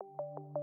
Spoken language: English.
you